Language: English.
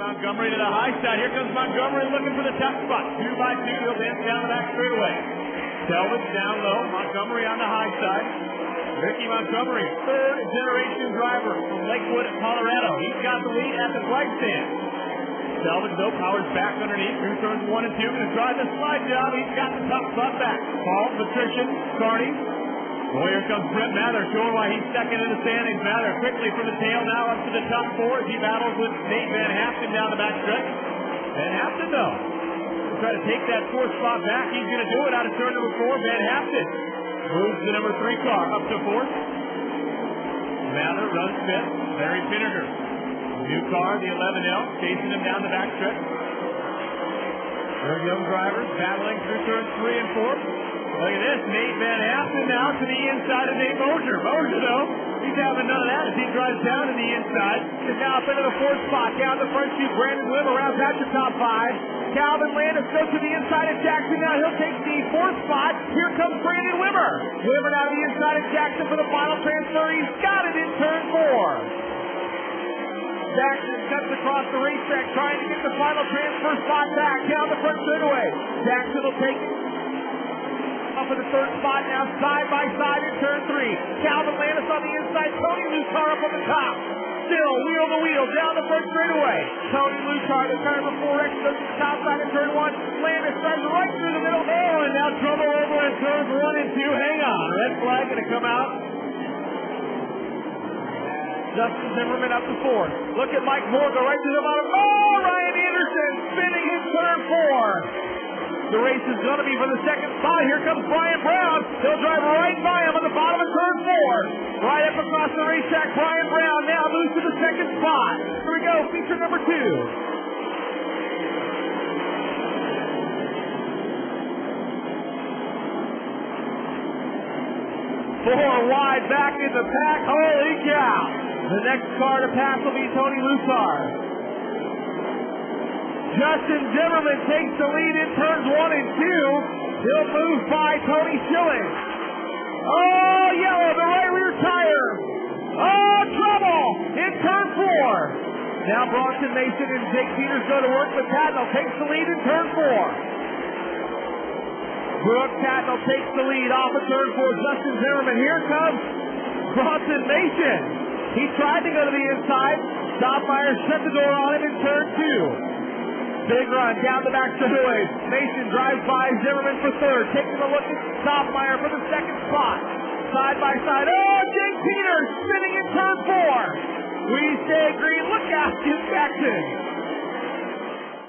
Montgomery to the high side. Here comes Montgomery looking for the top spot. Two by two. He'll dance down the back straightaway. Selvage down low. Montgomery on the high side. Ricky Montgomery, third generation driver from Lakewood, Colorado. He's got the lead at the flag stand. Selvage though powers back underneath. Through turns one and two. Gonna try the slide job. He's got the top spot back. Paul, Patrician, Carney, Boy, here comes Brett Mather, showing why he's second in the standings. Mather quickly from the tail, now up to the top four as he battles with Nate Van Haaften down the back stretch. Van Haaften, though, try to take that fourth spot back. He's going to do it out of turn number four. Van Haaften moves the number three car up to fourth. Mather runs fifth. Larry Finnegar. New car, the 11L, chasing him down the back stretch. Third young drivers battling through turns three and four. Look at this. Nate Van Haaften now to the inside of Nate Mosier. Mosier, though, he's having none of that as he drives down to the inside. Is now up into the fourth spot. Down the front two. Brandon Wimmer rounds out your top five. Calvin Landis goes to the inside of Jackson. Now he'll take the fourth spot. Here comes Brandon Wimmer. Wimmer now to the inside of Jackson for the final transfer. He's got it in turn four. Jackson cuts across the racetrack trying to get the final transfer spot back down the front straightaway. Jackson will take in the third spot now, side by side in turn three. Calvin Landis on the inside. Tony Lucar up on the top. Still wheel to wheel down the front straightaway. Tony Lucar, the car number four, X goes to the top side in turn one. Landis drives right through the middle. Oh, and now trouble over in turns one and two. Hang on. Red flag going to come out. Justin Zimmerman up to fourth. Look at Mike Moore go right to the bottom. Oh, Ryan Anderson spinning in turn four. The race is going to be for the second spot. Here comes Brian Brown. He'll drive right by him on the bottom of turn four. Right up across the racetrack, Brian Brown now moves to the second spot. Here we go, feature number two. Four wide back in the pack. Holy cow. The next car to pass will be Tony Lucar. Justin Zimmerman takes the lead in turns one and two. He'll move by Tony Schilling. Oh, yellow, the right rear tire. Oh, trouble in turn four. Now Bronson Mason and Jake Peters go to work, but Tatnall takes the lead in turn four. Brooke Tatnall takes the lead off of turn four. Justin Zimmerman. Here comes Bronson Mason. He tried to go to the inside. Stoppmeyer shut the door on him in turn. Big run down the back straightaway. Mason drives by Zimmerman for third. Taking a look at Stoppmeyer for the second spot. Side by side. Oh, Jake Peters spinning in turn four. We stay green. Look out, Duke Jackson.